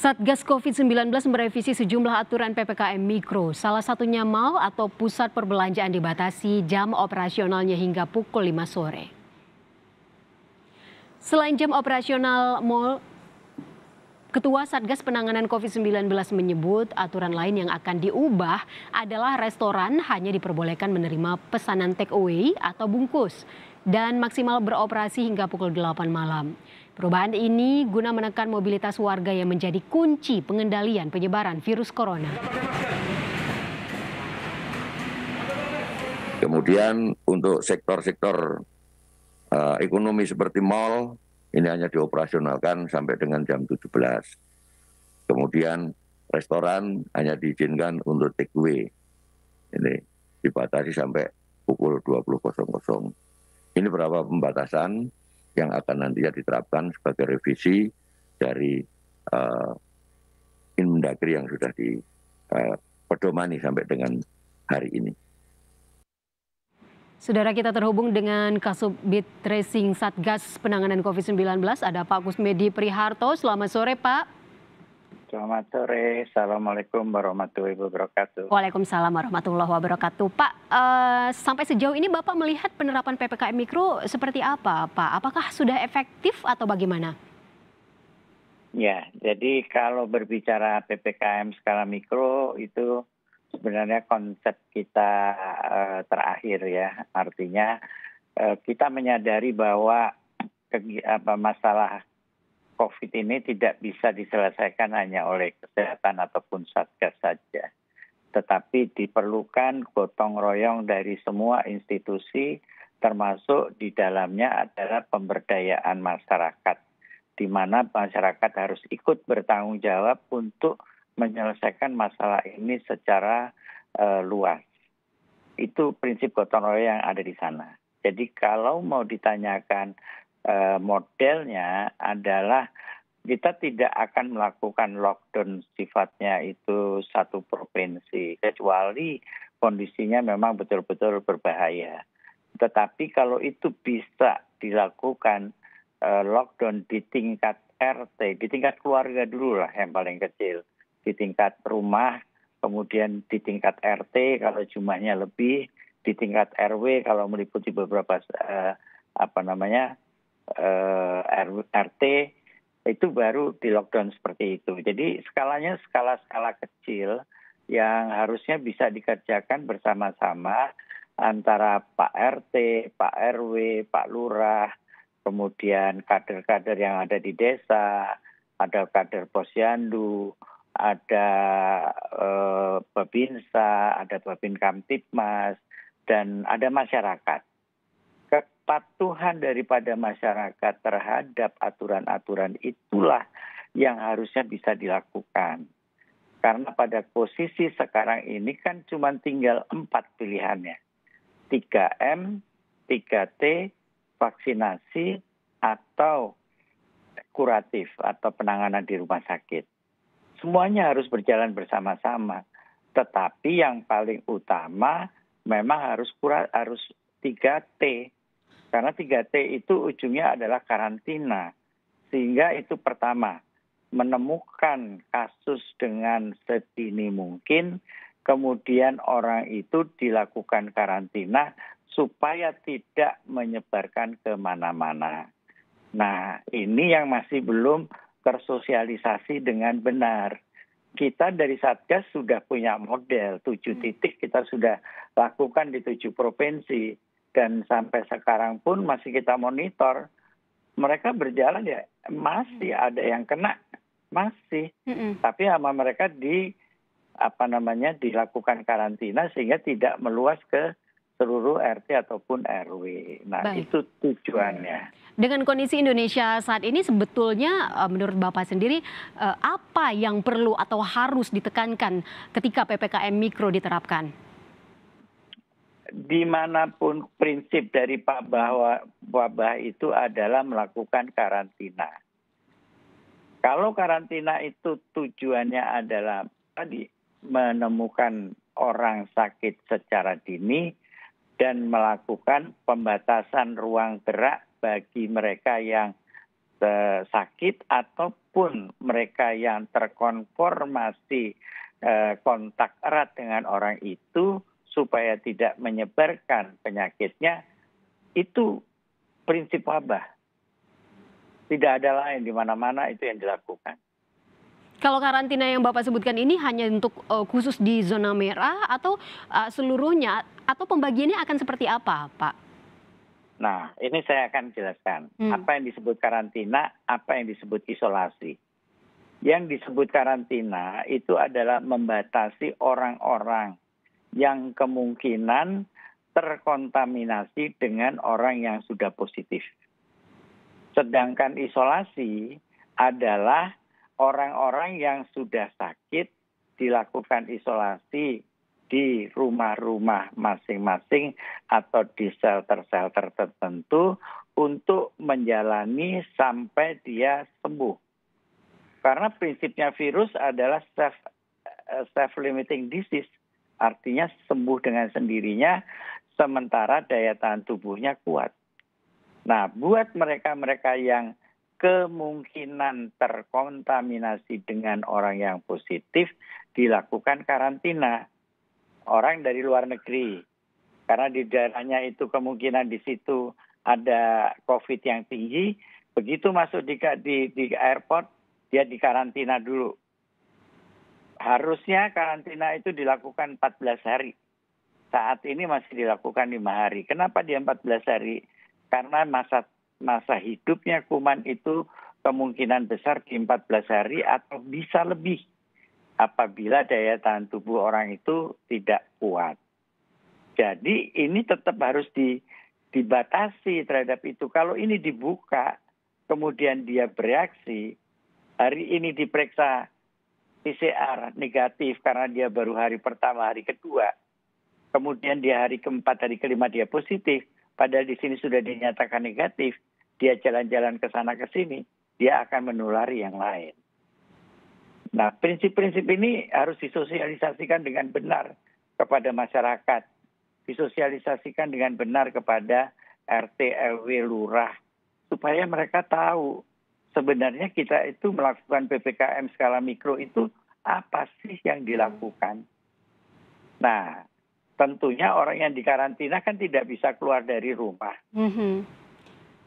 Satgas COVID-19 merevisi sejumlah aturan PPKM Mikro. Salah satunya mal atau pusat perbelanjaan dibatasi jam operasionalnya hingga pukul 5 sore. Selain jam operasional mal, Ketua Satgas Penanganan COVID-19 menyebut aturan lain yang akan diubah adalah restoran hanya diperbolehkan menerima pesanan take away atau bungkus dan maksimal beroperasi hingga pukul 8 malam. Perubahan ini guna menekan mobilitas warga yang menjadi kunci pengendalian penyebaran virus corona. Kemudian untuk sektor-sektor uh, ekonomi seperti mal, ini hanya dioperasionalkan sampai dengan jam 17. Kemudian restoran hanya diizinkan untuk take away. Ini dibatasi sampai pukul 20.00. Ini berapa pembatasan yang akan nantinya diterapkan sebagai revisi dari uh, Inmendagri yang sudah dipedomani uh, sampai dengan hari ini. Saudara kita terhubung dengan Kasubit Tracing Satgas Penanganan COVID-19, ada Pak Kusmedi Priharto. Selamat sore Pak. Selamat sore, Assalamualaikum warahmatullahi wabarakatuh. Waalaikumsalam warahmatullahi wabarakatuh. Pak, uh, sampai sejauh ini Bapak melihat penerapan PPKM Mikro seperti apa Pak? Apakah sudah efektif atau bagaimana? Ya, jadi kalau berbicara PPKM skala mikro itu sebenarnya konsep kita uh, terakhir ya artinya uh, kita menyadari bahwa apa masalah COVID ini tidak bisa diselesaikan hanya oleh kesehatan ataupun satgas saja, tetapi diperlukan gotong royong dari semua institusi, termasuk di dalamnya adalah pemberdayaan masyarakat, di mana masyarakat harus ikut bertanggung jawab untuk menyelesaikan masalah ini secara uh, luas. Itu prinsip gotong royong yang ada di sana. Jadi kalau mau ditanyakan modelnya adalah kita tidak akan melakukan lockdown sifatnya itu satu provinsi kecuali kondisinya memang betul-betul berbahaya. Tetapi kalau itu bisa dilakukan uh, lockdown di tingkat RT, di tingkat keluarga dulu lah yang paling kecil di tingkat rumah, kemudian di tingkat RT kalau jumlahnya lebih, di tingkat RW kalau meliputi beberapa uh, apa namanya RT itu baru di lockdown seperti itu. Jadi skalanya skala-skala kecil yang harusnya bisa dikerjakan bersama-sama antara Pak RT, Pak RW, Pak Lurah, kemudian kader-kader yang ada di desa, ada kader posyandu, ada eh, Babinsa, ada Babin Kamtipmas, dan ada masyarakat. Kepatuhan daripada masyarakat terhadap aturan-aturan itulah yang harusnya bisa dilakukan. Karena pada posisi sekarang ini kan cuma tinggal empat pilihannya. 3M, 3T, vaksinasi, atau kuratif atau penanganan di rumah sakit semuanya harus berjalan bersama-sama. Tetapi yang paling utama memang harus kurang harus 3T. Karena 3T itu ujungnya adalah karantina. Sehingga itu pertama, menemukan kasus dengan sedini mungkin, kemudian orang itu dilakukan karantina supaya tidak menyebarkan ke mana-mana. Nah, ini yang masih belum tersosialisasi dengan benar. Kita dari Satgas sudah punya model, tujuh hmm. titik kita sudah lakukan di tujuh provinsi. Dan sampai sekarang pun masih kita monitor. Mereka berjalan ya, masih hmm. ada yang kena, masih. Mm Tapi sama mereka di apa namanya dilakukan karantina sehingga tidak meluas ke seluruh RT ataupun RW. Nah, Baik. itu tujuannya. Dengan kondisi Indonesia saat ini sebetulnya eh, menurut Bapak sendiri eh, apa yang perlu atau harus ditekankan ketika PPKM mikro diterapkan? Di mana pun prinsip dari Pak bahwa wabah itu adalah melakukan karantina. Kalau karantina itu tujuannya adalah tadi menemukan orang sakit secara dini, dan melakukan pembatasan ruang gerak bagi mereka yang eh, sakit ataupun mereka yang terkonformasi eh, kontak erat dengan orang itu supaya tidak menyebarkan penyakitnya itu prinsip wabah. Tidak ada lain di mana-mana itu yang dilakukan. Kalau karantina yang Bapak sebutkan ini hanya untuk uh, khusus di zona merah atau uh, seluruhnya atau pembagiannya akan seperti apa, Pak? Nah, ini saya akan jelaskan hmm. apa yang disebut karantina, apa yang disebut isolasi. Yang disebut karantina itu adalah membatasi orang-orang yang kemungkinan terkontaminasi dengan orang yang sudah positif. Sedangkan isolasi adalah orang-orang yang sudah sakit dilakukan isolasi di rumah-rumah masing-masing atau di shelter-shelter tertentu untuk menjalani sampai dia sembuh. Karena prinsipnya virus adalah self, eh, self-limiting disease, artinya sembuh dengan sendirinya sementara daya tahan tubuhnya kuat. Nah, buat mereka-mereka yang kemungkinan terkontaminasi dengan orang yang positif dilakukan karantina. Orang dari luar negeri. Karena di daerahnya itu kemungkinan di situ ada COVID yang tinggi, begitu masuk di, di, di airport, dia dikarantina dulu. Harusnya karantina itu dilakukan 14 hari. Saat ini masih dilakukan lima hari. Kenapa dia 14 hari? Karena masa masa hidupnya kuman itu kemungkinan besar di 14 hari atau bisa lebih apabila daya tahan tubuh orang itu tidak kuat. Jadi ini tetap harus di, dibatasi terhadap itu. Kalau ini dibuka, kemudian dia bereaksi, hari ini diperiksa PCR negatif karena dia baru hari pertama, hari kedua. Kemudian dia hari keempat, hari kelima dia positif. Padahal di sini sudah dinyatakan negatif dia jalan-jalan ke sana ke sini, dia akan menulari yang lain. Nah, prinsip-prinsip ini harus disosialisasikan dengan benar kepada masyarakat, disosialisasikan dengan benar kepada RT, RW, lurah, supaya mereka tahu sebenarnya kita itu melakukan PPKM skala mikro itu apa sih yang dilakukan. Nah, tentunya orang yang dikarantina kan tidak bisa keluar dari rumah. Mm -hmm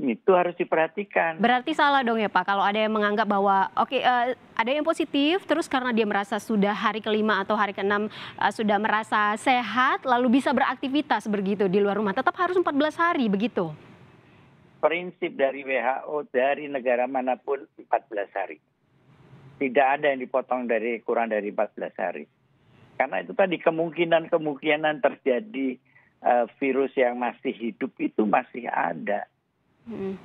itu harus diperhatikan. Berarti salah dong ya Pak kalau ada yang menganggap bahwa oke okay, uh, eh, ada yang positif terus karena dia merasa sudah hari kelima atau hari keenam uh, sudah merasa sehat lalu bisa beraktivitas begitu di luar rumah tetap harus 14 hari begitu. Prinsip dari WHO dari negara mana pun 14 hari. Tidak ada yang dipotong dari kurang dari 14 hari. Karena itu tadi kemungkinan-kemungkinan terjadi uh, virus yang masih hidup itu masih ada Hmm.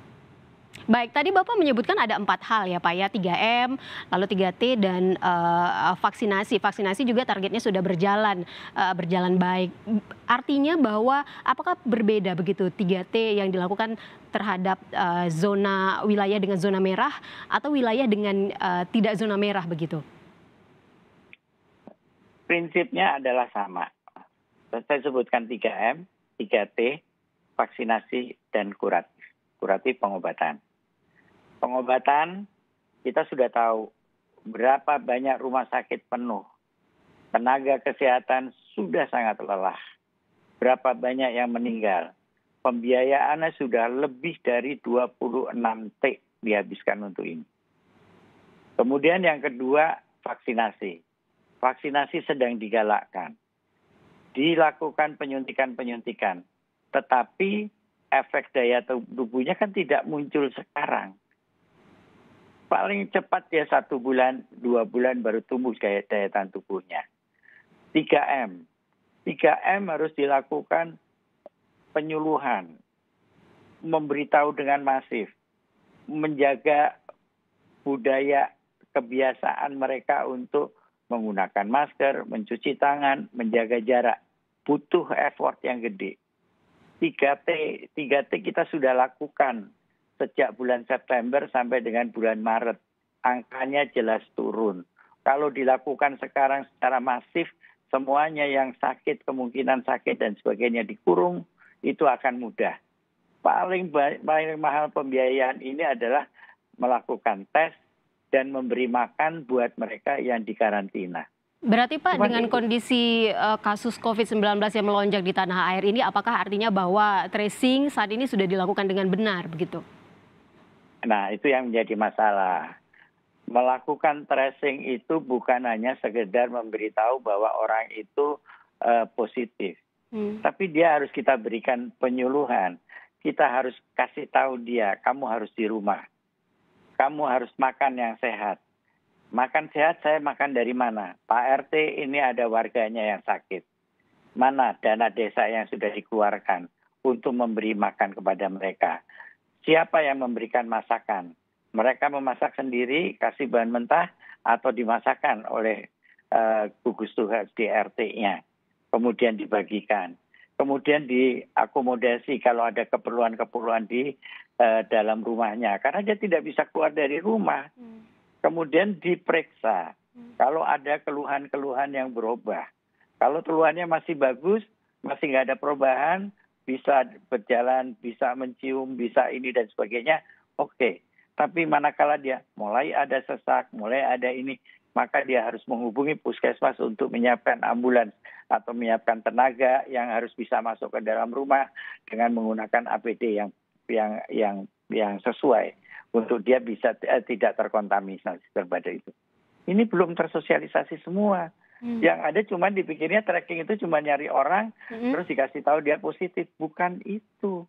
Baik, tadi Bapak menyebutkan ada empat hal ya Pak ya, 3M, lalu 3T dan uh, vaksinasi. Vaksinasi juga targetnya sudah berjalan uh, berjalan baik. Artinya bahwa apakah berbeda begitu 3T yang dilakukan terhadap uh, zona wilayah dengan zona merah atau wilayah dengan uh, tidak zona merah begitu? Prinsipnya adalah sama. Saya sebutkan 3M, 3T, vaksinasi dan kurat kuratif pengobatan. Pengobatan kita sudah tahu berapa banyak rumah sakit penuh. Tenaga kesehatan sudah sangat lelah. Berapa banyak yang meninggal. Pembiayaannya sudah lebih dari 26 T dihabiskan untuk ini. Kemudian yang kedua, vaksinasi. Vaksinasi sedang digalakkan. Dilakukan penyuntikan-penyuntikan. Tetapi efek daya tubuhnya kan tidak muncul sekarang. Paling cepat ya satu bulan, dua bulan baru tumbuh daya, daya tahan tubuhnya. 3M. 3M harus dilakukan penyuluhan, memberitahu dengan masif, menjaga budaya kebiasaan mereka untuk menggunakan masker, mencuci tangan, menjaga jarak. Butuh effort yang gede 3T, 3T kita sudah lakukan sejak bulan September sampai dengan bulan Maret. Angkanya jelas turun. Kalau dilakukan sekarang secara masif, semuanya yang sakit, kemungkinan sakit dan sebagainya dikurung, itu akan mudah. Paling, paling mahal pembiayaan ini adalah melakukan tes dan memberi makan buat mereka yang dikarantina. Berarti Pak Cuma dengan itu. kondisi uh, kasus COVID-19 yang melonjak di tanah air ini apakah artinya bahwa tracing saat ini sudah dilakukan dengan benar begitu? Nah, itu yang menjadi masalah. Melakukan tracing itu bukan hanya sekedar memberitahu bahwa orang itu uh, positif. Hmm. Tapi dia harus kita berikan penyuluhan. Kita harus kasih tahu dia, kamu harus di rumah. Kamu harus makan yang sehat Makan sehat saya makan dari mana? Pak RT ini ada warganya yang sakit. Mana dana desa yang sudah dikeluarkan untuk memberi makan kepada mereka? Siapa yang memberikan masakan? Mereka memasak sendiri, kasih bahan mentah, atau dimasakkan oleh uh, tugas di RT-nya. Kemudian dibagikan. Kemudian diakomodasi kalau ada keperluan-keperluan di uh, dalam rumahnya. Karena dia tidak bisa keluar dari rumah. Hmm kemudian diperiksa kalau ada keluhan-keluhan yang berubah. Kalau keluhannya masih bagus, masih nggak ada perubahan, bisa berjalan, bisa mencium, bisa ini dan sebagainya, oke. Okay. Tapi manakala dia mulai ada sesak, mulai ada ini, maka dia harus menghubungi puskesmas untuk menyiapkan ambulans atau menyiapkan tenaga yang harus bisa masuk ke dalam rumah dengan menggunakan APD yang yang yang yang sesuai untuk dia bisa eh, tidak terkontaminasi berbeda itu. Ini belum tersosialisasi semua. Hmm. Yang ada cuma dipikirnya tracking itu cuma nyari orang hmm. terus dikasih tahu dia positif, bukan itu.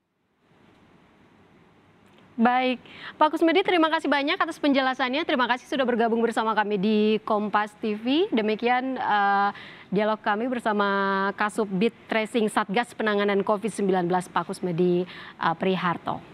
Baik, Pak Kusmedi terima kasih banyak atas penjelasannya. Terima kasih sudah bergabung bersama kami di Kompas TV. Demikian uh, dialog kami bersama Kasubdit Tracing Satgas Penanganan COVID-19 Pak Kusmedi uh, Priharto.